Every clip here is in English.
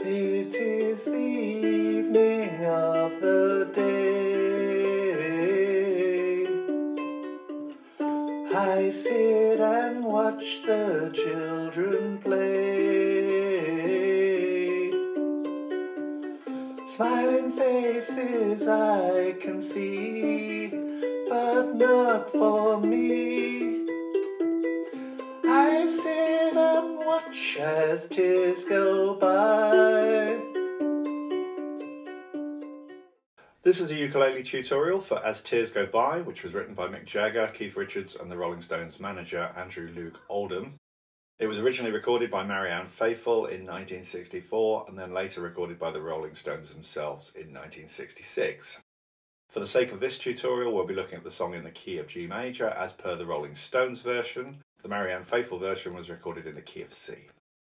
It is the evening of the day. I sit and watch the children play. Smiling faces I can see, but not for me. I sit and watch as tears go This is a ukulele tutorial for As Tears Go By, which was written by Mick Jagger, Keith Richards, and the Rolling Stones manager Andrew Loog Oldham. It was originally recorded by Marianne Faithfull in 1964 and then later recorded by the Rolling Stones themselves in 1966. For the sake of this tutorial, we'll be looking at the song in the key of G major as per the Rolling Stones version. The Marianne Faithfull version was recorded in the key of C.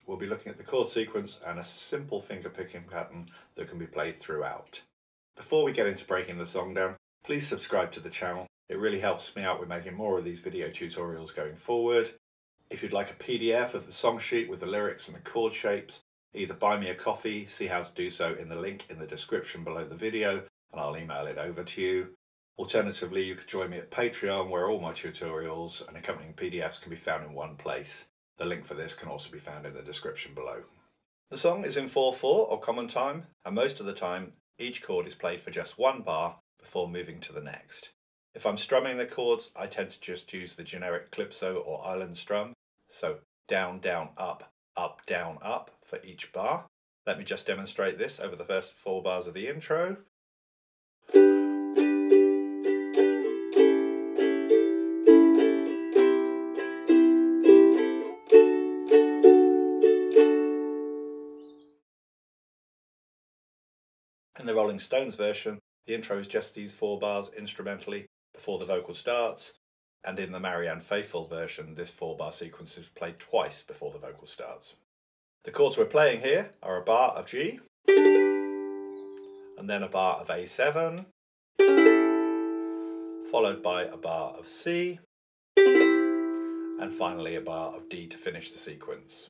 We'll be looking at the chord sequence and a simple finger picking pattern that can be played throughout. Before we get into breaking the song down, please subscribe to the channel. It really helps me out with making more of these video tutorials going forward. If you'd like a PDF of the song sheet with the lyrics and the chord shapes, either buy me a coffee, see how to do so in the link in the description below the video, and I'll email it over to you. Alternatively, you could join me at Patreon where all my tutorials and accompanying PDFs can be found in one place. The link for this can also be found in the description below. The song is in 4-4 or common time, and most of the time each chord is played for just one bar before moving to the next. If I'm strumming the chords, I tend to just use the generic calypso or island strum, so down, down, up, up, down, up for each bar. Let me just demonstrate this over the first four bars of the intro. Rolling Stones version, the intro is just these four bars instrumentally before the vocal starts, and in the Marianne Faithfull version, this four bar sequence is played twice before the vocal starts. The chords we're playing here are a bar of G, and then a bar of A7, followed by a bar of C, and finally a bar of D to finish the sequence.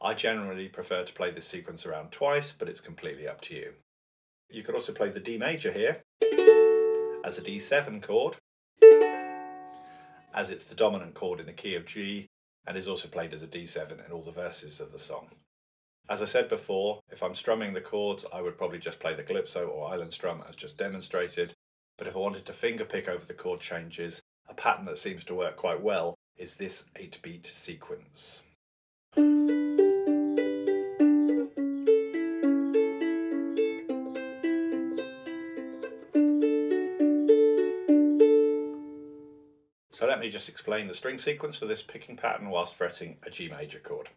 I generally prefer to play this sequence around twice, but it's completely up to you. You could also play the D major here as a D7 chord, as it's the dominant chord in the key of G and is also played as a D7 in all the verses of the song. As I said before, if I'm strumming the chords, I would probably just play the calypso or island strum as just demonstrated, but if I wanted to finger pick over the chord changes, a pattern that seems to work quite well is this 8-beat sequence. Just explain the string sequence for this picking pattern whilst fretting a G major chord.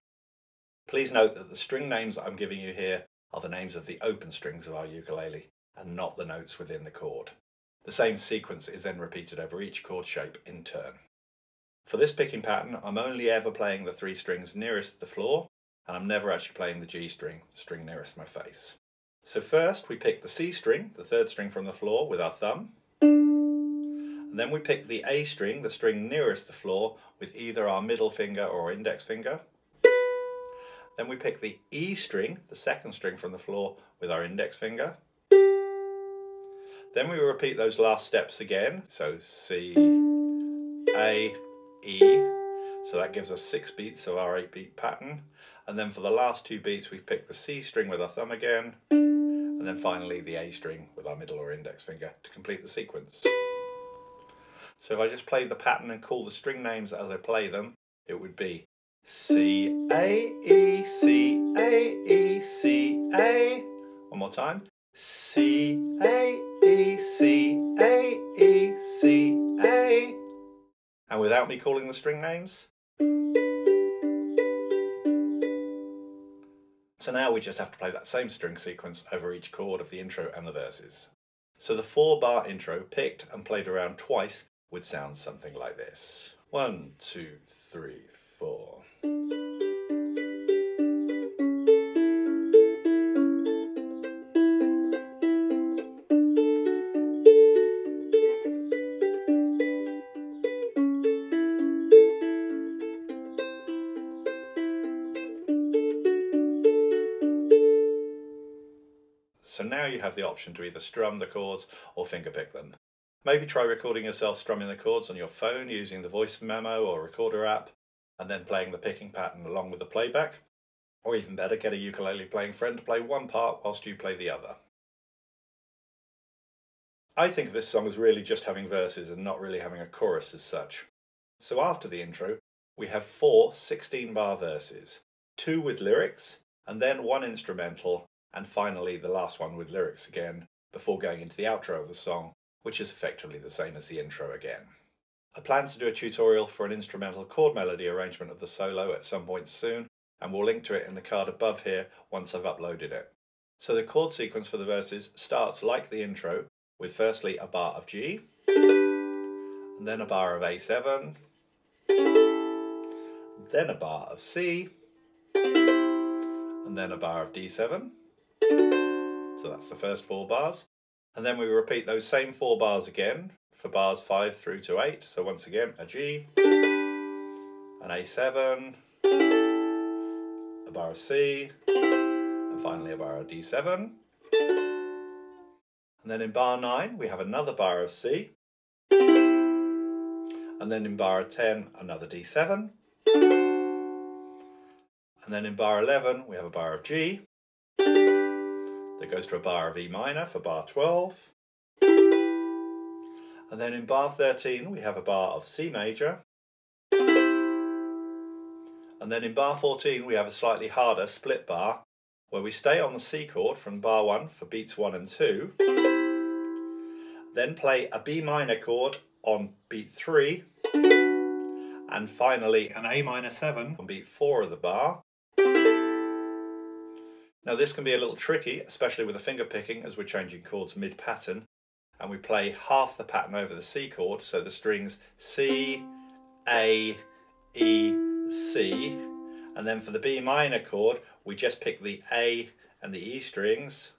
Please note that the string names I'm giving you here are the names of the open strings of our ukulele and not the notes within the chord. The same sequence is then repeated over each chord shape in turn. For this picking pattern, I'm only ever playing the three strings nearest the floor, and I'm never actually playing the G string, the string nearest my face. So first we pick the C string, the third string from the floor, with our thumb, and then we pick the A string, the string nearest the floor, with either our middle finger or index finger. Then we pick the E string, the second string from the floor, with our index finger. Then we repeat those last steps again, so C, A, E. So that gives us six beats of our eight beat pattern. And then for the last two beats, we pick the C string with our thumb again, and then finally the A string with our middle or index finger to complete the sequence. So if I just play the pattern and call the string names as I play them, it would be C A E C A E C A. One more time. C A E C A E C A. And without me calling the string names. So now we just have to play that same string sequence over each chord of the intro and the verses. So the four bar intro, picked and played around twice, would sound something like this. One, two, three, four. So now you have the option to either strum the chords or fingerpick them. Maybe try recording yourself strumming the chords on your phone using the voice memo or recorder app and then playing the picking pattern along with the playback. Or even better, get a ukulele playing friend to play one part whilst you play the other. I think this song is really just having verses and not really having a chorus as such. So after the intro, we have four 16 bar verses, two with lyrics, and then one instrumental, and finally the last one with lyrics again, before going into the outro of the song, which is effectively the same as the intro again. I plan to do a tutorial for an instrumental chord melody arrangement of the solo at some point soon, and we'll link to it in the card above here once I've uploaded it. So the chord sequence for the verses starts like the intro, with firstly a bar of G, and then a bar of A7, then a bar of C, and then a bar of D7. So that's the first four bars. And then we repeat those same four bars again for bars 5 through to 8. So once again, a G, an A7, a bar of C, and finally a bar of D7. And then in bar 9, we have another bar of C. And then in bar 10, another D7. And then in bar 11, we have a bar of G. That goes to a bar of E minor for bar 12. And then in bar 13, we have a bar of C major. And then in bar 14, we have a slightly harder split bar where we stay on the C chord from bar 1 for beats 1 and 2. Then play a B minor chord on beat 3. And finally an A minor 7 on beat 4 of the bar. Now this can be a little tricky, especially with the finger picking as we're changing chords mid-pattern. And we play half the pattern over the C chord, so the strings C, A, E, C. And then for the B minor chord, we just pick the A and the E strings.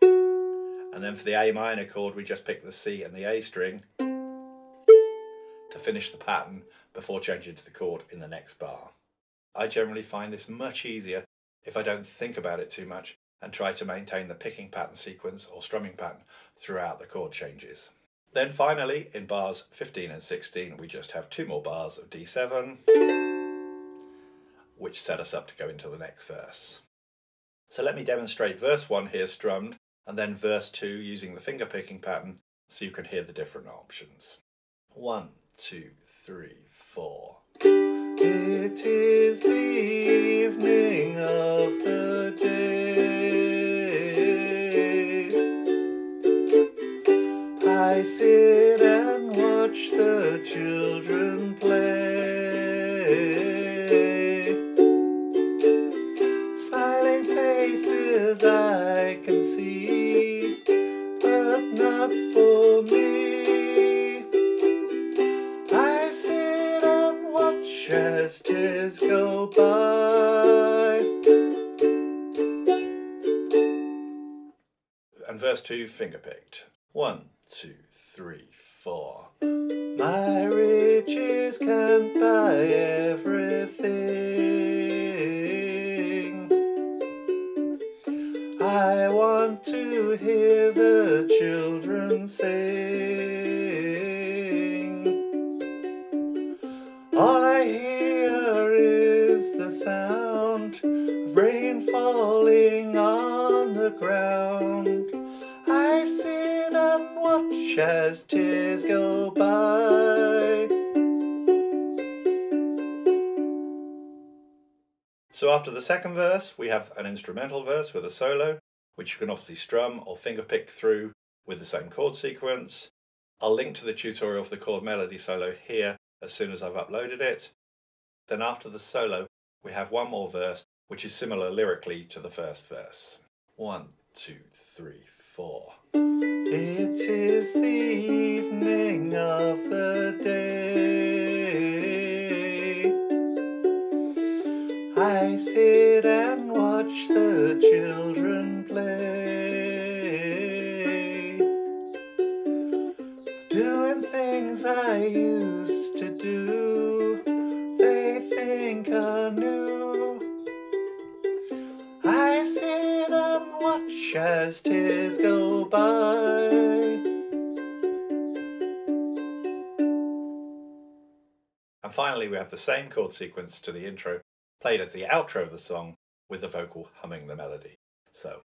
And then for the A minor chord, we just pick the C and the A string to finish the pattern before changing to the chord in the next bar. I generally find this much easier if I don't think about it too much and try to maintain the picking pattern sequence or strumming pattern throughout the chord changes. Then finally, in bars 15 and 16, we just have two more bars of D7, which set us up to go into the next verse. So let me demonstrate verse 1 here strummed, and then verse 2 using the finger picking pattern so you can hear the different options. One, two, three, four. It is the evening of the day. I sit and watch the children And verse 2 finger picked. One, two, three, four. My riches can't buy everything. I want to hear the children sing. So after the second verse, we have an instrumental verse with a solo, which you can obviously strum or fingerpick through with the same chord sequence. I'll link to the tutorial for the chord melody solo here as soon as I've uploaded it. Then after the solo, we have one more verse, which is similar lyrically to the first verse. One, two, three, four. It is the as tears go by. And finally, we have the same chord sequence to the intro, played as the outro of the song, with the vocal humming the melody. So.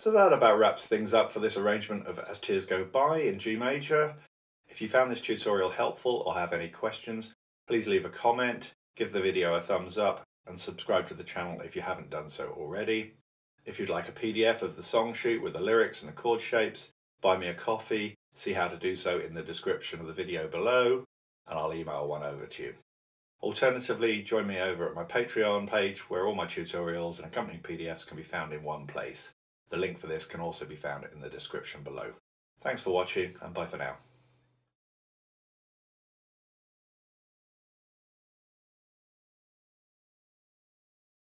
So that about wraps things up for this arrangement of As Tears Go By in G major. If you found this tutorial helpful or have any questions, please leave a comment, give the video a thumbs up and subscribe to the channel if you haven't done so already. If you'd like a PDF of the song sheet with the lyrics and the chord shapes, buy me a coffee, see how to do so in the description of the video below, and I'll email one over to you. Alternatively, join me over at my Patreon page where all my tutorials and accompanying PDFs can be found in one place. The link for this can also be found in the description below. Thanks for watching and bye for now.